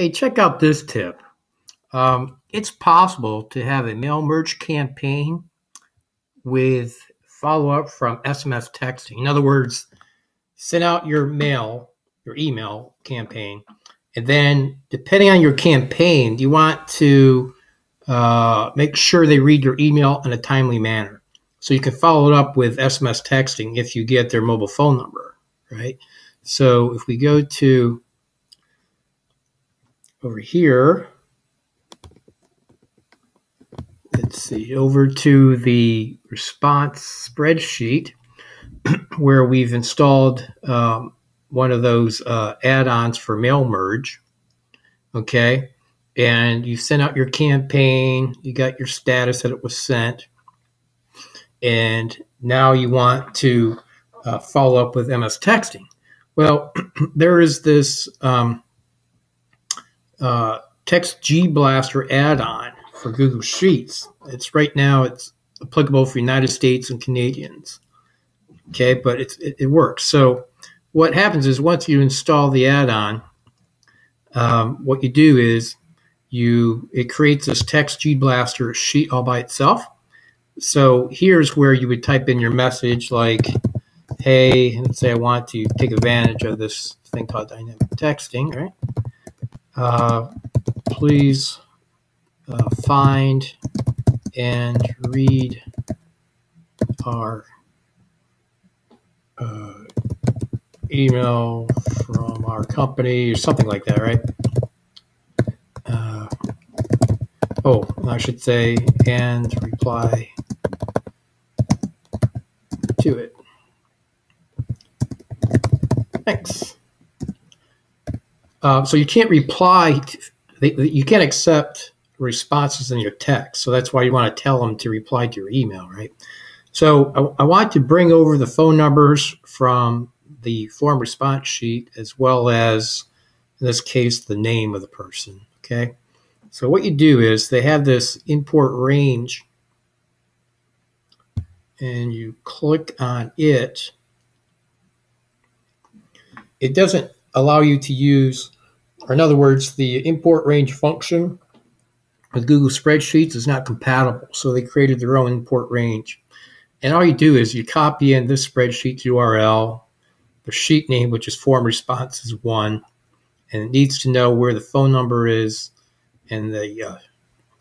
Hey, check out this tip. Um, it's possible to have a mail merge campaign with follow up from SMS texting. In other words, send out your mail, your email campaign, and then depending on your campaign, you want to uh, make sure they read your email in a timely manner. So you can follow it up with SMS texting if you get their mobile phone number, right? So if we go to over here, let's see, over to the response spreadsheet where we've installed um, one of those uh, add-ons for mail merge. Okay, and you sent out your campaign, you got your status that it was sent, and now you want to uh, follow up with SMS texting. Well, there is this um, uh, Text gBlaster add-on for Google Sheets. It's right now it's applicable for United States and Canadians. Okay, but it, it works. So what happens is once you install the add-on, um, what you do is you it creates this text gBlaster sheet all by itself. So here's where you would type in your message like, "Hey," and say I want to take advantage of this thing called dynamic texting, right? Uh, please uh, find and read our uh, email from our company or something like that, right? Uh, oh, I should say, and reply to it. Thanks. Uh, so you can't reply, to, you can't accept responses in your text. So that's why you want to tell them to reply to your email, right? So I, I want to bring over the phone numbers from the form response sheet as well as, in this case, the name of the person. Okay. So what you do is they have this import range and you click on it. It doesn't allow you to use, or in other words, the import range function with Google Spreadsheets is not compatible. So they created their own import range. And all you do is you copy in this spreadsheet URL, the sheet name, which is form responses one, and it needs to know where the phone number is and the uh,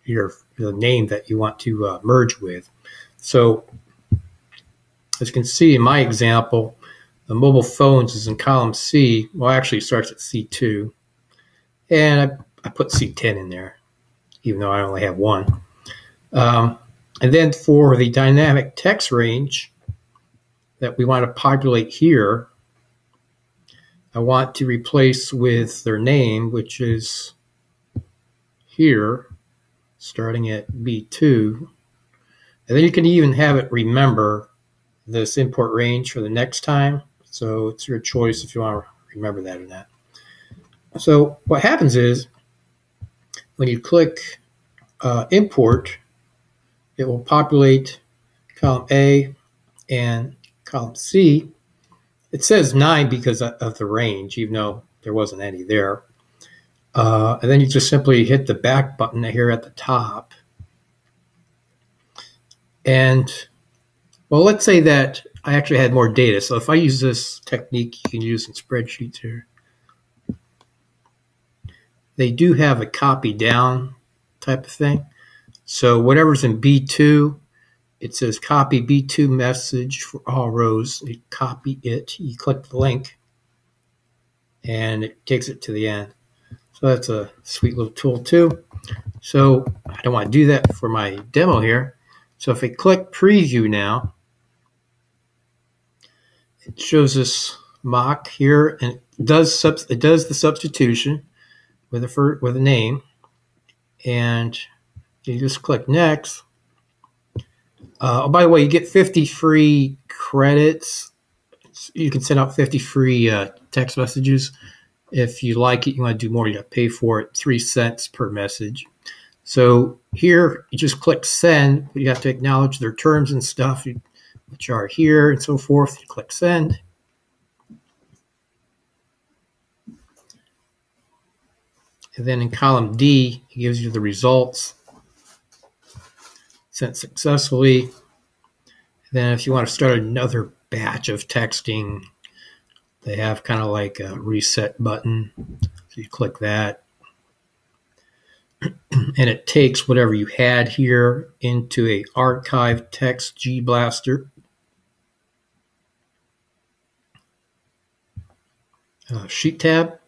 your the name that you want to uh, merge with. So as you can see in my example, the mobile phones is in column C. Well, actually, it starts at C2, and I, I put C10 in there, even though I only have one. Um, and then for the dynamic text range that we want to populate here, I want to replace with their name, which is here, starting at B2. And then you can even have it remember this import range for the next time. So it's your choice if you want to remember that or not. So what happens is when you click uh, import, it will populate column A and column C. It says 9 because of the range, even though there wasn't any there. Uh, and then you just simply hit the back button here at the top. And, well, let's say that I actually had more data. So if I use this technique you can use in spreadsheets here, they do have a copy down type of thing. So whatever's in B2, it says copy B2 message for all rows. You copy it, you click the link, and it takes it to the end. So that's a sweet little tool too. So I don't want to do that for my demo here. So if I click preview now, it shows us mock here and does it does the substitution with a with a name and you just click next. Uh, oh, by the way, you get 50 free credits. You can send out 50 free uh, text messages. If you like it, you want to do more, you got to pay for it. Three cents per message. So here, you just click send. You have to acknowledge their terms and stuff, which are here and so forth. You click send. And then in column D, it gives you the results sent successfully. Then if you want to start another batch of texting, they have kind of like a reset button. So you click that. and it takes whatever you had here into a archive text gBlaster. Uh, sheet tab.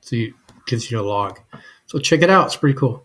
So it gives you a log. So check it out. It's pretty cool.